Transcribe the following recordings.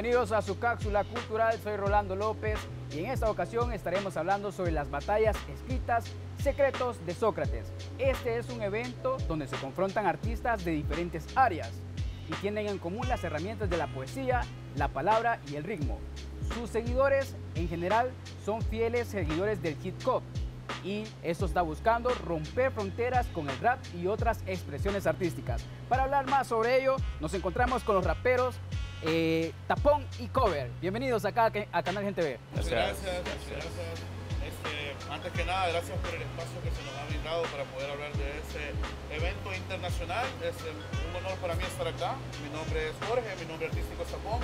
Bienvenidos a su cápsula cultural, soy Rolando López y en esta ocasión estaremos hablando sobre las batallas escritas secretos de Sócrates. Este es un evento donde se confrontan artistas de diferentes áreas y tienen en común las herramientas de la poesía, la palabra y el ritmo. Sus seguidores en general son fieles seguidores del hip hop y esto está buscando romper fronteras con el rap y otras expresiones artísticas. Para hablar más sobre ello, nos encontramos con los raperos eh, Tapón y Cover. Bienvenidos acá a Canal Gente B. Muchas gracias, gracias. Este, antes que nada, gracias por el espacio que se nos ha brindado para poder hablar de este evento internacional. Es un honor para mí estar acá. Mi nombre es Jorge, mi nombre artístico es Tapón.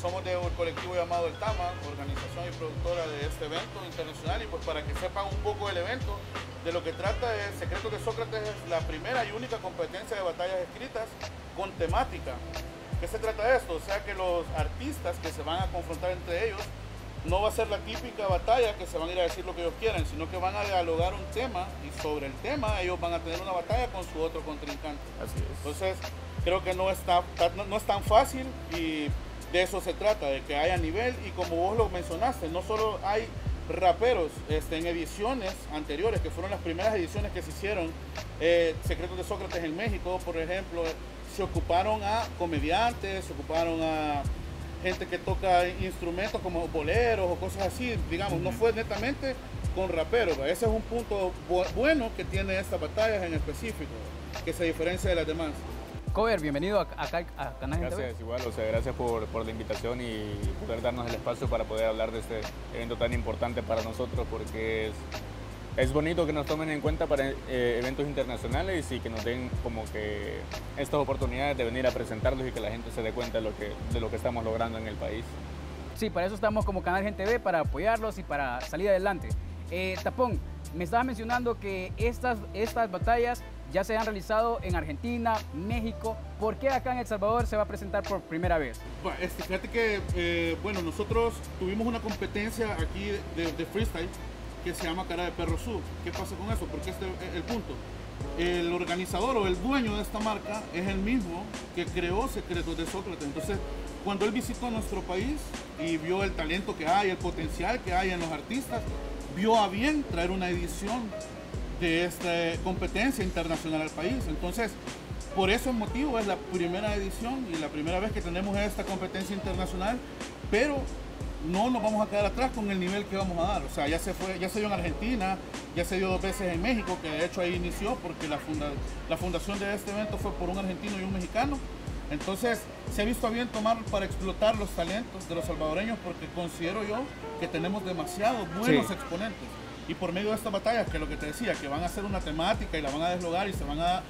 Somos de un colectivo llamado El Tama, organización y productora de este evento internacional. Y pues para que sepan un poco del evento, de lo que trata es Secretos de Sócrates es la primera y única competencia de batallas escritas con temática qué se trata de esto? O sea que los artistas que se van a confrontar entre ellos no va a ser la típica batalla que se van a ir a decir lo que ellos quieren, sino que van a dialogar un tema y sobre el tema ellos van a tener una batalla con su otro contrincante. Así es. Entonces, creo que no, está, no, es tan fácil y de eso se trata, de que haya nivel y como vos lo mencionaste, no solo hay raperos este, en ediciones anteriores, que fueron las primeras ediciones que se hicieron, eh, Secretos de Sócrates en México, por ejemplo, se ocuparon a comediantes, se ocuparon a gente que toca instrumentos como boleros o cosas así, digamos, no fue netamente con raperos. Ese es un punto bueno que tiene esta batalla en específico, que se diferencia de las demás. Cover, bienvenido acá a Canal Gracias, igual, o sea, gracias por, por, la invitación y poder darnos el espacio para poder hablar de este evento tan importante para nosotros porque es es bonito que nos tomen en cuenta para eh, eventos internacionales y que nos den como que estas oportunidades de venir a presentarlos y que la gente se dé cuenta de lo que, de lo que estamos logrando en el país. Sí, para eso estamos como Canal Gente B, para apoyarlos y para salir adelante. Eh, Tapón, me estabas mencionando que estas, estas batallas ya se han realizado en Argentina, México. ¿Por qué acá en El Salvador se va a presentar por primera vez? Bueno, este, fíjate que, eh, bueno, nosotros tuvimos una competencia aquí de, de freestyle que se llama Cara de Perro Sur. ¿Qué pasa con eso? Porque este es el punto. El organizador o el dueño de esta marca es el mismo que creó Secretos de Sócrates. Entonces, cuando él visitó nuestro país y vio el talento que hay, el potencial que hay en los artistas, vio a bien traer una edición de esta competencia internacional al país. Entonces, por ese motivo es la primera edición y la primera vez que tenemos esta competencia internacional, pero no nos vamos a quedar atrás con el nivel que vamos a dar. O sea, ya se fue, ya se dio en Argentina, ya se dio dos veces en México, que de hecho ahí inició porque la, la fundación de este evento fue por un argentino y un mexicano. Entonces se ha visto bien tomar para explotar los talentos de los salvadoreños porque considero yo que tenemos demasiados buenos exponentes y por medio de esta batalla, que es lo que te decía, que van a hacer una temática y la van a deslogar y se van a,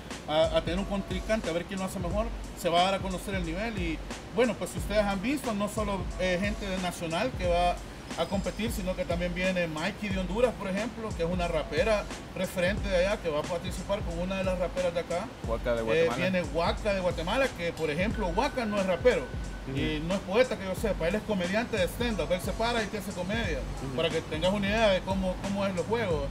tener un contrincante a ver quién lo hace mejor, se va a dar a conocer el nivel. Y bueno, pues si ustedes han visto, no solo eh, gente de nacional que va a competir, sino que también viene Mikey de Honduras, por ejemplo, que es una rapera referente de allá, que va a participar con una de las raperas de acá. Huaca de eh, Guatemala. viene Huaca de Guatemala, que por ejemplo, Huaca no es rapero. Y no es poeta que yo sepa, él es comediante de stand-up, él se para y te hace comedia, para que tengas una idea de cómo, cómo es los juegos.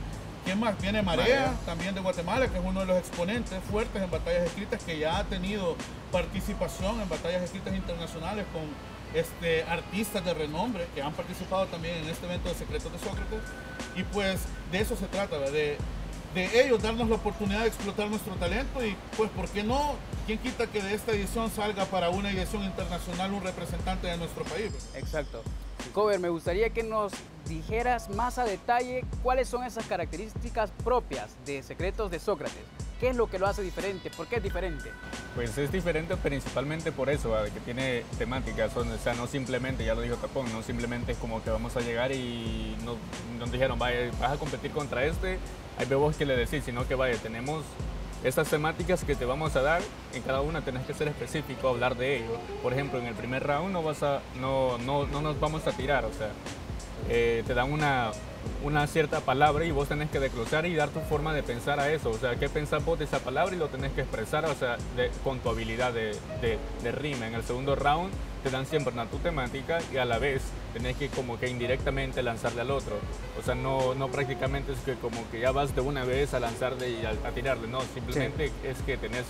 ¿Quién más? Viene Marea, también de Guatemala, que es uno de los exponentes fuertes en batallas escritas, que ya ha tenido participación en batallas escritas internacionales con este, artistas de renombre que han participado también en este evento de Secretos de Sócrates. Y pues de eso se trata, de, de ellos darnos la oportunidad de explotar nuestro talento y pues, ¿por qué no? ¿Quién quita que de esta edición salga para una edición internacional un representante de nuestro país? Exacto. Cover, me gustaría que nos dijeras más a detalle cuáles son esas características propias de Secretos de Sócrates. ¿Qué es lo que lo hace diferente? ¿Por qué es diferente? Pues es diferente principalmente por eso, que tiene temáticas, o sea, no simplemente, ya lo dijo Tapón, no simplemente es como que vamos a llegar y nos, dijeron, vaya, vas a competir contra este, hay vos que le decís, sino que vaya, tenemos estas temáticas que te vamos a dar, en cada una tenés que ser específico, hablar de ello. Por ejemplo, en el primer round no, vas a, no, no, no nos vamos a tirar, o sea, eh, te dan una, una cierta palabra y vos tenés que desglosar y dar tu forma de pensar a eso. O sea, qué pensás vos de esa palabra y lo tenés que expresar, o sea, con tu habilidad de, de, rima. En el segundo round te dan siempre una tu temática y a la vez tenés que como que indirectamente lanzarle al otro. O sea, no, no prácticamente es que como que ya vas de una vez a lanzarle y a, a tirarle, no, simplemente es que tenés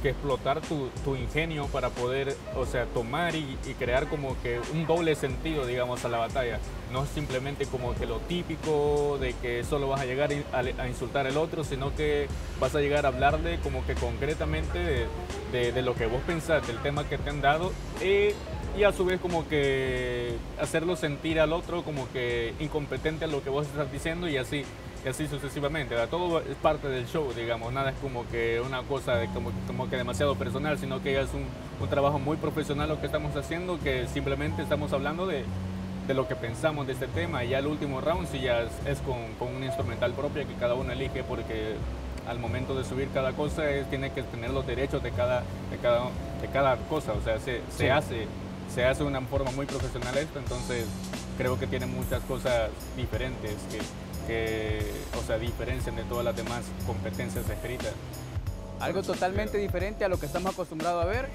que explotar tu, tu, ingenio para poder, o sea, tomar y, crear como que un doble sentido, digamos, a la batalla. No simplemente como que lo típico de que solo vas a llegar a, insultar al otro, sino que vas a llegar a hablarle como que concretamente de, lo que vos pensás, del tema que te han dado. Y, y a su vez como que hacerlo sentir al otro como que incompetente a lo que vos estás diciendo y así y así sucesivamente. ¿verdad? Todo es parte del show, digamos, nada es como que una cosa de como, como que demasiado personal, sino que es un, un, trabajo muy profesional lo que estamos haciendo, que simplemente estamos hablando de, de lo que pensamos de este tema. Y ya el último round sí ya es, es con, con, una instrumental propia que cada uno elige porque al momento de subir cada cosa es, tiene que tener los derechos de cada, de cada, de cada cosa, o sea, se, sí. se hace se hace de una forma muy profesional esto, entonces creo que tiene muchas cosas diferentes que, que, o sea, diferencian de todas las demás competencias escritas. Algo totalmente diferente a lo que estamos acostumbrados a ver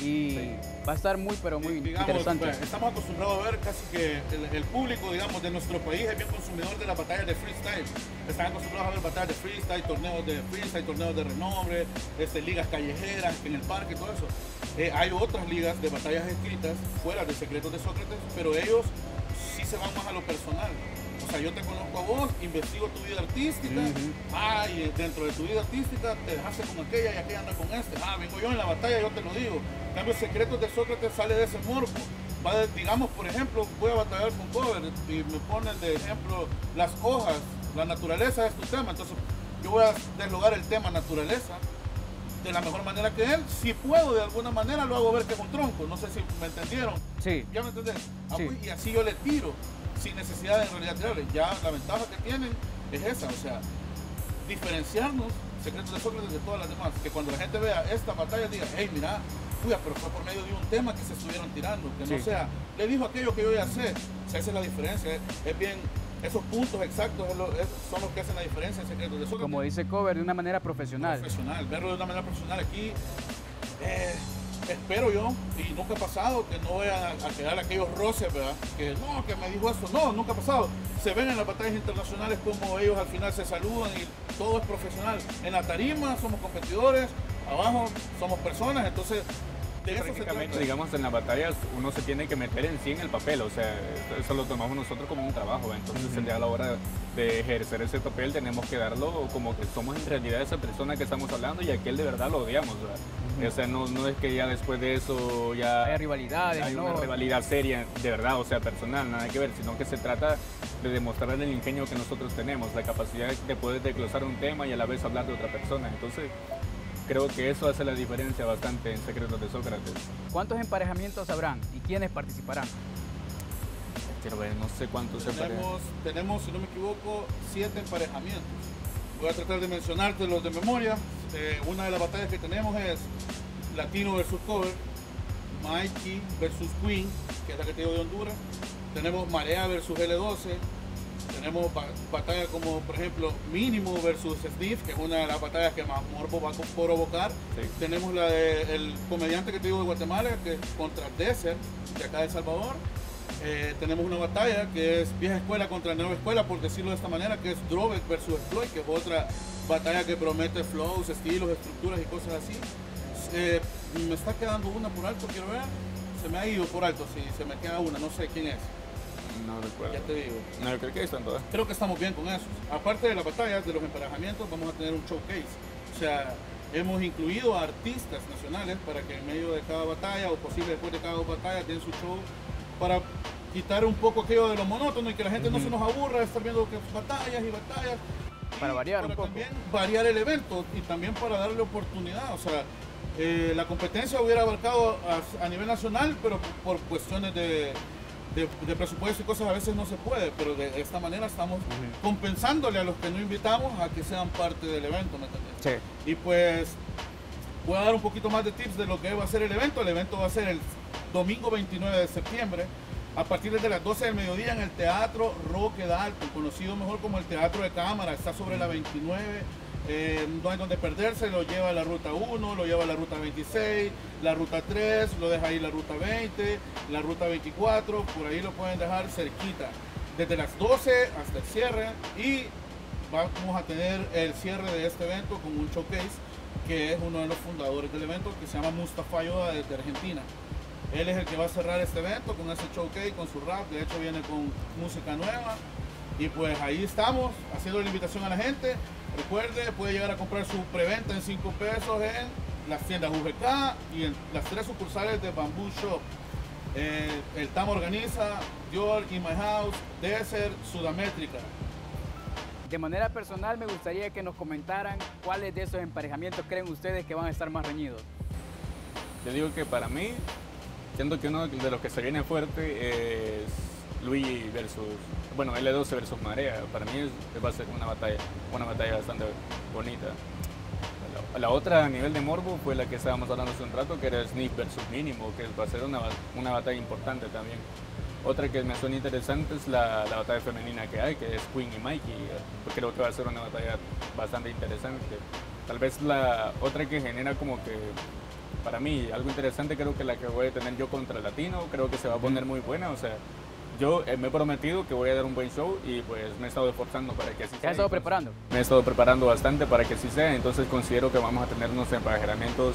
y sí. va a estar muy, pero muy digamos, interesante. Pues, estamos acostumbrados a ver casi que el, el, público, digamos, de nuestro país es bien consumidor de las batallas de freestyle. Están acostumbrados a ver batallas de freestyle, torneos de freestyle, torneos de renombre, este, ligas callejeras en el parque, todo eso. Eh, hay otras ligas de batallas escritas fuera de Secretos de Sócrates, pero ellos sí se van más a lo personal. O sea, yo te conozco a vos, investigo tu vida artística, uh -huh. ah, y dentro de tu vida artística te dejaste con aquella y aquella anda con este. Ah, vengo yo en la batalla, yo te lo digo. En cambio, Secretos de Sócrates sale de ese morbo. Va de, digamos, por ejemplo, voy a batallar con cover y me ponen de ejemplo las hojas, la naturaleza es tu tema. Entonces, yo voy a deslogar el tema naturaleza de la mejor manera que él. Si puedo, de alguna manera, lo hago ver que es un tronco. No sé si me entendieron. Sí. ¿Ya me entendés? Ah, Sí. pues, y así yo le tiro, sin necesidad de en realidad tirarle. Ya la ventaja que tienen es esa, o sea, diferenciarnos, secretos de Sócrates, de todas las demás. Que cuando la gente vea esta batalla diga, hey, mira, Uy, pero fue por medio de un tema que se estuvieron tirando, que no Sí. sea, le dijo aquello que yo ya sé. O sea, esa es la diferencia, es, es bien, esos puntos exactos son los que hacen la diferencia en secretos de Sócrates Como dice Cover, de una manera profesional. profesional, verlo de una manera profesional aquí. eh, espero yo, y nunca ha pasado, que no vayan a, a quedar aquellos roces, ¿verdad? Que no, que me dijo eso. No, nunca ha pasado. Se ven en las batallas internacionales como ellos al final se saludan y todo es profesional. En la tarima somos competidores, abajo somos personas, entonces se Prácticamente, digamos, en las batallas uno se tiene que meter en sí en el papel, o sea, eso lo tomamos nosotros como un trabajo, entonces el día a la hora de ejercer ese papel tenemos que darlo como que somos en realidad esa persona que estamos hablando y aquel de verdad lo odiamos, ¿verdad? O sea, no, no es que ya después de eso ya Hay rivalidades, hay ¿no? una rivalidad seria, de verdad, o sea, personal, nada que ver, sino que se trata de demostrar el ingenio que nosotros tenemos, la capacidad de poder desglosar un tema y a la vez hablar de otra persona, entonces creo que eso hace la diferencia bastante en Secretos de Sócrates. ¿Cuántos emparejamientos habrán y quiénes participarán? Quiero ver, no sé cuántos se Tenemos, tenemos, si no me equivoco, siete emparejamientos. Voy a tratar de mencionarte los de memoria. Eh, una de las batallas que tenemos es Latino versus Cover, Mikey versus Queen, que es la que te digo de Honduras. Tenemos Marea versus L12. Tenemos ba- batallas como, por ejemplo, Mínimo versus Steve, que es una de las batallas que más morbo va a provocar. Sí. Tenemos la del comediante que te digo de Guatemala, que es contra Desert, de acá de El Salvador. Eh, tenemos una batalla que es vieja escuela contra nueva escuela, por decirlo de esta manera, que es Drovek versus Exploit, que es otra batalla que promete flows, estilos, estructuras y cosas así. Eh, me está quedando una por alto, quiero ver. Se me ha ido por alto, si se me queda una, no sé quién es, No recuerdo. ya te digo. No, creo que ahí están todas. Creo que estamos bien con eso. Aparte de las batallas, de los emparejamientos, vamos a tener un showcase. O sea, hemos incluido a artistas nacionales para que en medio de cada batalla o posible después de cada batalla den su show para quitar un poco aquello de lo monótono y que la gente no se nos aburra de estar viendo que batallas y batallas. Para Y variar un para poco. también variar el evento y también para darle oportunidad. O sea, eh, la competencia hubiera abarcado a, a nivel nacional, pero por cuestiones de, de, de presupuesto y cosas a veces no se puede, pero de esta manera estamos compensándole a los que no invitamos a que sean parte del evento, ¿me entiendes? Sí. Y pues voy a dar un poquito más de tips de lo que va a ser el evento. El evento va a ser el domingo 29 de septiembre a partir de las 12 del mediodía en el Teatro Roque Dalton, conocido mejor como el Teatro de Cámara. Está sobre la 29 eh, no hay donde perderse, lo lleva a la ruta 1, lo lleva a la ruta 26, la ruta 3, lo deja ahí la ruta 20, la ruta 24, por ahí lo pueden dejar cerquita, desde las 12 hasta el cierre y vamos a tener el cierre de este evento con un showcase que es uno de los fundadores del evento que se llama Mustafa Yoda desde Argentina. Él es el que va a cerrar este evento con ese showcase, con su rap, de hecho viene con música nueva. Y pues ahí estamos, haciendo la invitación a la gente. Recuerde, puede llegar a comprar su preventa en 5 pesos en las tiendas UGK y en las tres sucursales de Bamboo Shop. Eh, el TAM organiza Dior, In My House, Desert, Sudamétrica. De manera personal me gustaría que nos comentaran cuáles de esos emparejamientos creen ustedes que van a estar más reñidos. Yo digo que para mí, siento que uno de los que se viene fuerte es Luigi versus, bueno, L12 versus Marea. Para mí va a ser una batalla, una batalla bastante bonita. La, la, otra a nivel de morbo fue la que estábamos hablando hace un rato, que era Sneak versus Mínimo, que va a ser una, una batalla importante también. Otra que me suena interesante es la, la, batalla femenina que hay, que es Queen y Mikey. Creo que va a ser una batalla bastante interesante. Tal vez la otra que genera como que, para mí, algo interesante, creo que la que voy a tener yo contra el Latino, creo que se va a poner muy buena. O sea, yo eh, me he prometido que voy a dar un buen show y pues me he estado esforzando para que así sea. ¿Te has estado preparando? Me he estado preparando bastante para que así sea, entonces considero que vamos a tener unos emparejamientos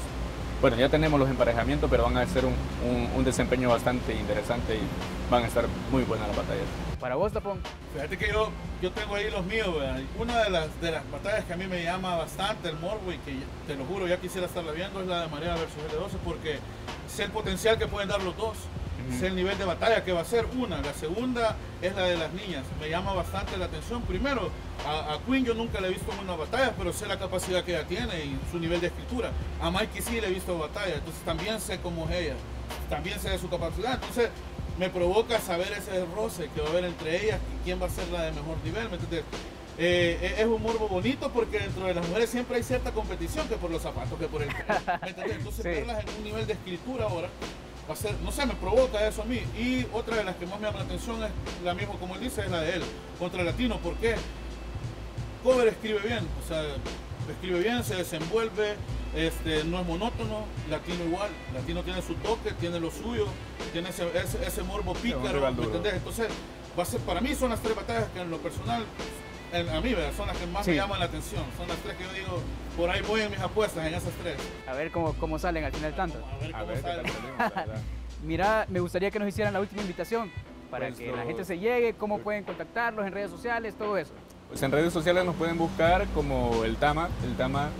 bueno, ya tenemos los emparejamientos, pero van a ser un, un, un, desempeño bastante interesante y van a estar muy buenas las batallas. Para vos, Tapón. Fíjate que yo, yo tengo ahí los míos, ¿verdad? Una de las, de las batallas que a mí me llama bastante el morbo y que te lo juro, ya quisiera estarla viendo, es la de Marea versus L12, porque sé el potencial que pueden dar los dos sé el nivel de batalla que va a ser una. La segunda es la de las niñas. Me llama bastante la atención. Primero, a, a, Queen yo nunca le he visto en una batalla, pero sé la capacidad que ella tiene y su nivel de escritura. A Mikey sí le he visto batalla, entonces también sé cómo es ella. También sé de su capacidad. Entonces me provoca saber ese roce que va a haber entre ellas y quién va a ser la de mejor nivel. ¿me entiendes? Eh, es un morbo bonito porque dentro de las mujeres siempre hay cierta competición que por los zapatos, que por el... ¿me entiendes? Entonces sí. verlas en un nivel de escritura ahora va a ser, no sé, me provoca eso a mí. Y otra de las que más me llama la atención es la misma, como él dice, es la de él, contra el latino. ¿Por qué? Cover escribe bien, o sea, escribe bien, se desenvuelve, este, no es monótono, latino igual, latino tiene su toque, tiene lo suyo, tiene ese, ese, ese morbo pícaro, ¿me entendés? Entonces, va a ser, para mí son las tres batallas que en lo personal a mí, ¿verdad? Son las que más sí. me llaman la atención. Son las tres que yo digo, por ahí voy en mis apuestas, en esas tres. A ver cómo, cómo salen al final tanto. A ver cómo A ver, salen. Mira, me gustaría que nos hicieran la última invitación para Pues que lo- la gente se llegue, cómo pueden contactarlos en redes sociales, todo eso. Pues en redes sociales nos pueden buscar como el Tama, el Tama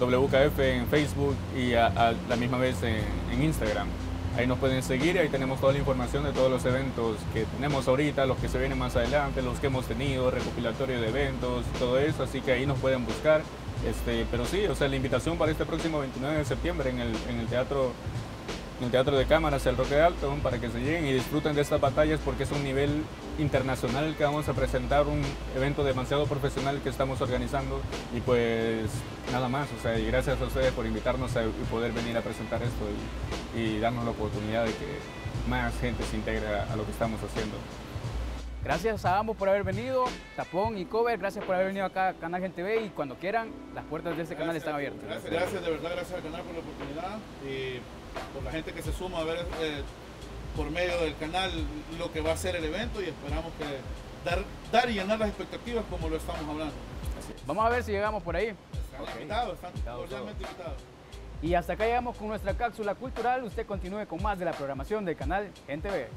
WKF en Facebook y a, a la misma vez en, en Instagram. Ahí nos pueden seguir ahí tenemos toda la información de todos los eventos que tenemos ahorita, los que se vienen más adelante, los que hemos tenido, recopilatorio de eventos, todo eso, así que ahí nos pueden buscar. Este, pero sí, o sea, la invitación para este próximo 29 de septiembre en el, en el teatro en el Teatro de Cámaras, el Roque de Alto, para que se lleguen y disfruten de estas batallas porque es un nivel internacional que vamos a presentar, un evento demasiado profesional que estamos organizando y pues nada más, o sea, y gracias a ustedes por invitarnos a, y poder venir a presentar esto y, y darnos la oportunidad de que más gente se integre a, a lo que estamos haciendo. Gracias a ambos por haber venido, Tapón y Cover, gracias por haber venido acá a Canal Gente TV y cuando quieran, las puertas de este canal están abiertas. Gracias, gracias, de verdad, gracias al canal por la oportunidad y por la gente que se suma a ver eh, por medio del canal lo que va a ser el evento y esperamos que dar, dar y llenar las expectativas como lo estamos hablando. Vamos a ver si llegamos por ahí. Están Ok. invitados, están Invitados cordialmente invitados. Y hasta acá llegamos con nuestra cápsula cultural. Usted continúe con más de la programación del canal Gente TV.